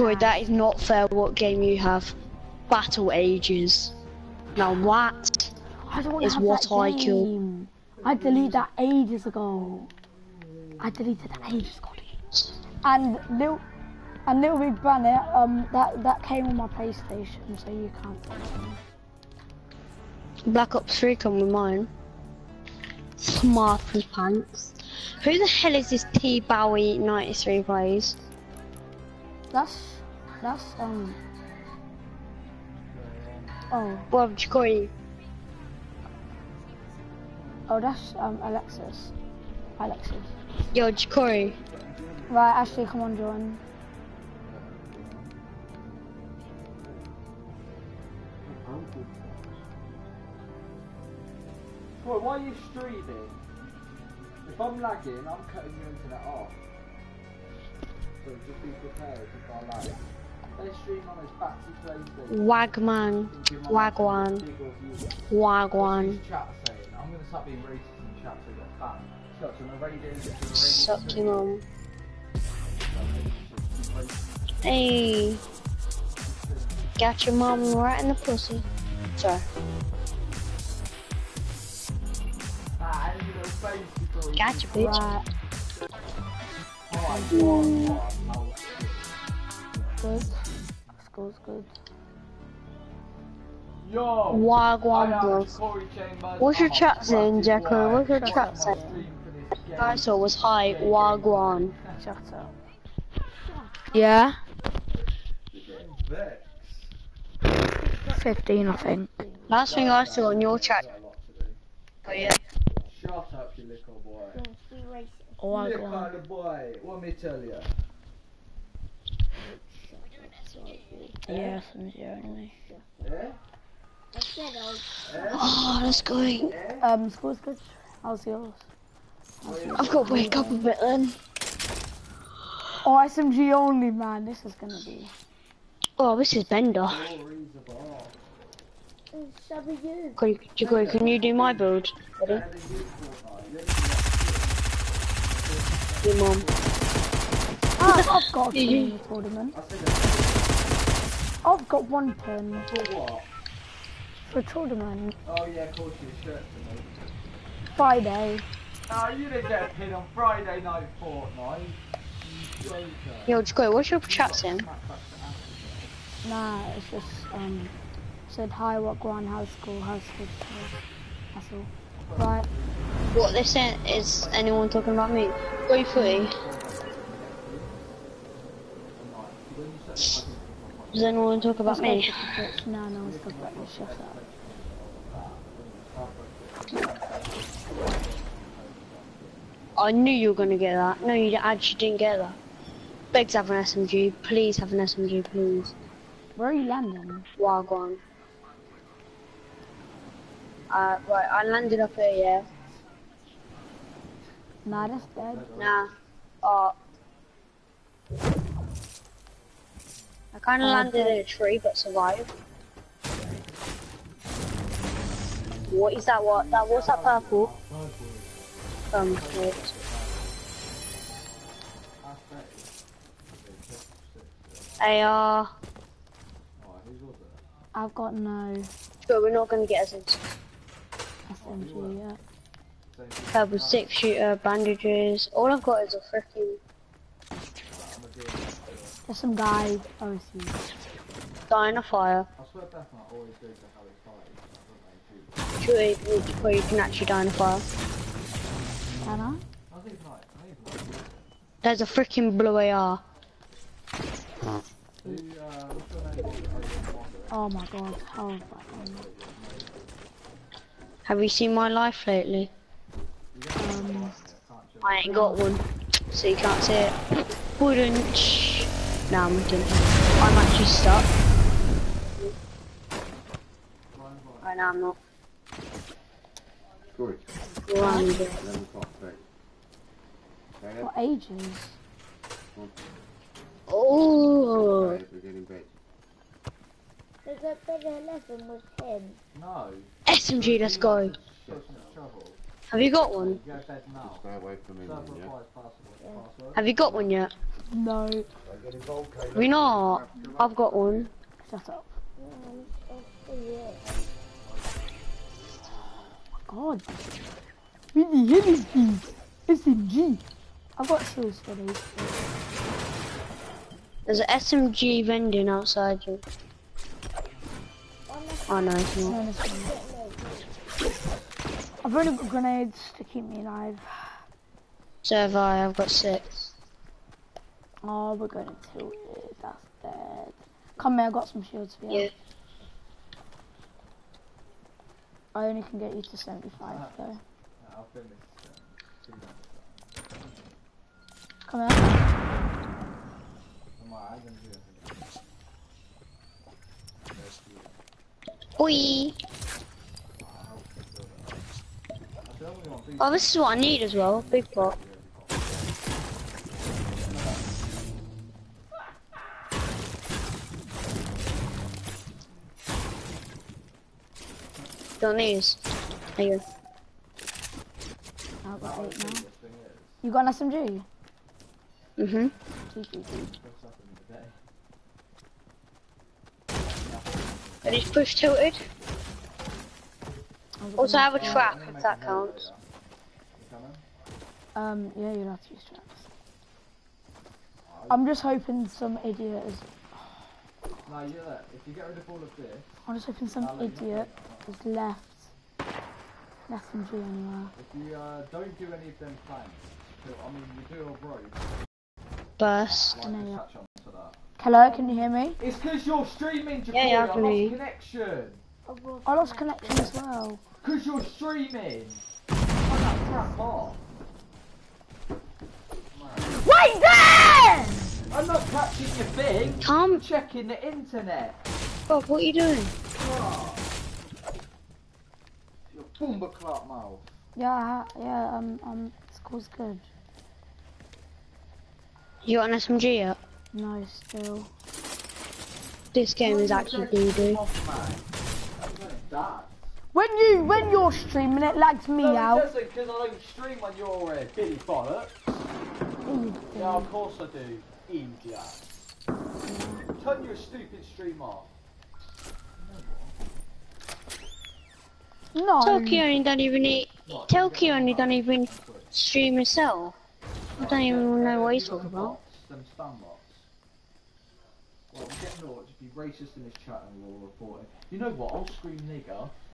Corey, that is not fair what game you have. Battle Ages. Now what? I don't Is have what I kill. I deleted that ages ago. I deleted that ages ago. And little, and LittleBigPlanet. Um, that that came on my PlayStation, so you can't. Black Ops 3 come with mine. Smarty pants. Who the hell is this T Bowie 93 plays? That's that's um. Oh, Well, Corey, oh, that's um Alexis. Alexis. yo, Corey. Right, Ashley, come on, join. Boy, why are you streaming? If I'm lagging, I'm cutting your internet off. Wagman. Wagwan. big old viewer. Wagwan. What's his chat saying? I'm gonna start being racist in the chat so I get banned. Shut on the radio, get to the radio. Suck your mum. mum. Hey. Got your mom right in the pussy. Sorry. And you. Gotcha, bitch. Right, good. School's good. Yo! Wagwan, I bro. am Corey Chambers. What's your chat saying, fucking Jacko? What's your chat saying? Stream for this game. I saw was hi, Wagwan. Shut up. Yeah? You're getting vexed. 15, I think. Last thing I saw on your chat. Got a lot to do. Oh, yeah. Shut up, you little boy. Oh, I Little go on. boy, what me tell you? Yeah, some zero anyway. Eh? Eh? Oh, let's go. Um, school's good. How's yours? I've got to wake up a bit then. Oh, SMG only, man. This is gonna be. Oh, this is Bender. Stories of all. Corey, Corey, can you do my build? Ready? Better than you, Fortnite. Let me Your mum. Ah, I've got a pin tournament. I said that. I've got one pin For what? for a tournament. Oh yeah, of course your shirt to me. Friday. Oh, you didn't get a pin on Friday night Fortnite. You joker. Yo, Corey, what's your chat saying? Smack back to Africa. Nah, it's just um said hi, what grand how's school, how's school. That's all. Right. What they saying is anyone talking about me? Go footy. Does anyone talk about me? No, no one's talking about me. Shut up. I knew you were gonna get that. No, you actually didn't get that. Begs have an SMG. Please have an SMG, please. Where are you landing? Wagwan. Uh, right, I landed up here, yeah. Nah, that's dead. Nah. Uh. I kinda Oh, landed okay. in a tree, but survived. What is that? What? That what's that purple? Um, wait. AR. I've got no But we're not gonna get us SMG yet. Purple six shooter, bandages. All I've got is a freaking There's some guy OC. dynafire. I swear Beth and I always go to Harry Potter. Sure, you, where you can actually dynafire. Can I? I was even like, I even like, There's a freaking blue AR. who, uh, what's your name? Oh my god, how is that one? Have you seen my life lately? Um, I ain't got one, so you can't see it. Wouldn't. Nah, I'm kidding. I'm actually stuck. Right now I'm not. Good. Run. 11 o'clock, right. Okay, what ages? Oh. right, we're getting bed. There's a better 11 with him. No, SMG, let's go. show some trouble. Have you got one? Go. Stay away from Server then, yeah? requires password. Password. Have you got one yet? No. Don't get involved, Caleb. We not. I've got one. Shut up. Um, I'll see it. God. Really, really, please. SMG. I've got shoes for these. There's an SMG vending outside you. Oh no, it's not. No, it's fine. I've only got grenades to keep me alive. So have I. I've got six. Oh, we're going to it. That's dead. Come here, I've got some shields for you. Yeah. I only can get you to 75 though. I'll. Um. Come here. I'm like, I'm gonna do it. Oi! I don't really want to Oh, this is what I need as well. Big pot. Don't these. There you go. I've got eight now. this thing is. You got an SMG? Mm-hmm. Gee, gee, gee. What's up in the day? And it's push tilted. I've got Also, I have a trap if that counts. Um, yeah, you'll have to use traps. I'm just hoping some idiot is. No, you look, if you get rid of all of this, I'm just hoping some I'll let you know. idiot is left. an SMG anywhere. if you uh, don't do any of them planks, so, I mean, you do a road, Burst. like No, yeah. touch onto that. Hello, can you hear me? It's because you're streaming, Jacory, Yeah, yeah, I I lost connection. I lost connection as well. Because you're streaming. Turn that crap off. Wait there! I'm not catching your thing. Tom, I'm checking the internet. Bob, what are you doing? Your boomba clock mouth. Yeah, yeah, um, um, school's good. You got an SMG yet? No, still. This game is actually doo doo. Off, man. That's when it dies. When you, when you're streaming, it lags me No, it out. because I don't stream when you're uh, Billy Bollocks. Yeah, of course I do. Idiot. Turn your stupid stream off. No. Tokyo only don't even eat. Tokyo only don't even stream himself. I don't even know what he's talking about. Them stun bots. Well, I'm naught, just be racist in this chat and we'll report it. You know what? I'll scream nigger